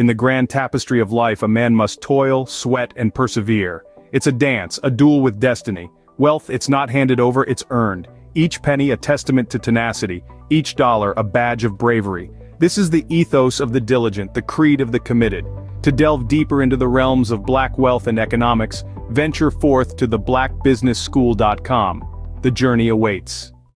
In the grand tapestry of life a man must toil, sweat, and persevere. It's a dance, a duel with destiny. Wealth, it's not handed over, it's earned. Each penny a testament to tenacity, each dollar a badge of bravery. This is the ethos of the diligent, the creed of the committed. To delve deeper into the realms of black wealth and economics, venture forth to theblackbusinessschool.com. The journey awaits.